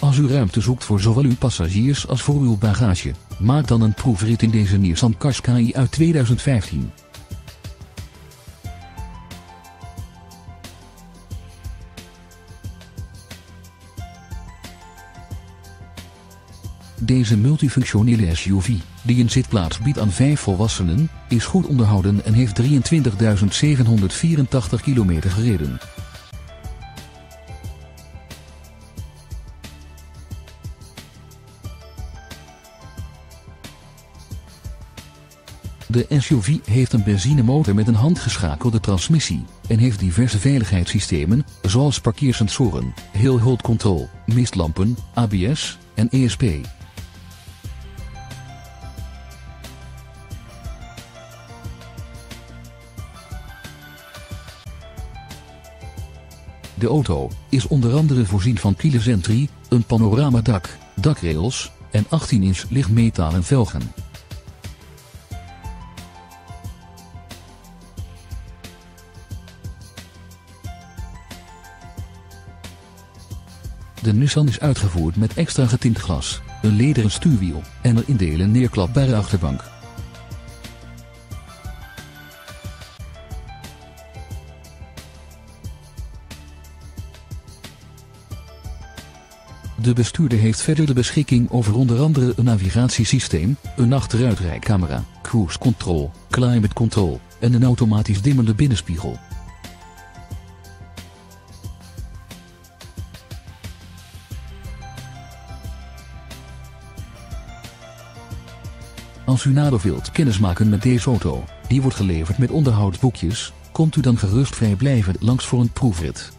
Als u ruimte zoekt voor zowel uw passagiers als voor uw bagage, maak dan een proefrit in deze Nissan Qashqai uit 2015. Deze multifunctionele SUV, die een zitplaats biedt aan vijf volwassenen, is goed onderhouden en heeft 23.784 kilometer gereden. De SUV heeft een benzinemotor met een handgeschakelde transmissie en heeft diverse veiligheidssystemen, zoals parkeersensoren, heel hold control, mistlampen, ABS en ESP. De auto is onder andere voorzien van keyless entry, een panoramadak, dakrails en 18-inch lichtmetalen velgen. De Nissan is uitgevoerd met extra getint glas, een lederen stuurwiel en een in delen neerklapbare achterbank. De bestuurder heeft verder de beschikking over onder andere een navigatiesysteem, een achteruitrijcamera, cruise control, climate control en een automatisch dimmende binnenspiegel. Als u nader wilt kennismaken met deze auto, die wordt geleverd met onderhoudsboekjes, komt u dan gerust vrijblijvend langs voor een proefrit.